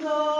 go.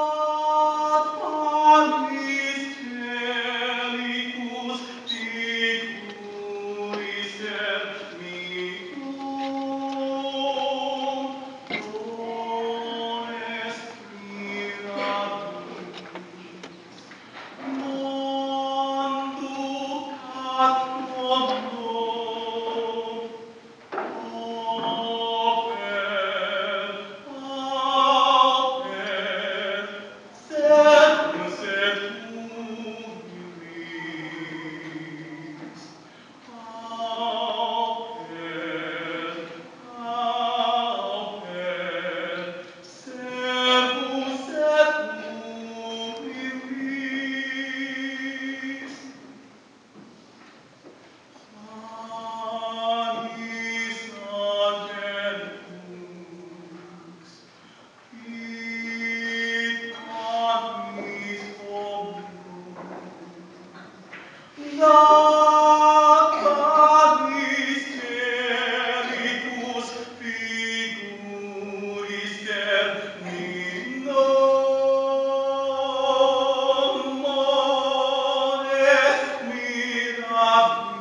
go Christi figuris ter mi nomen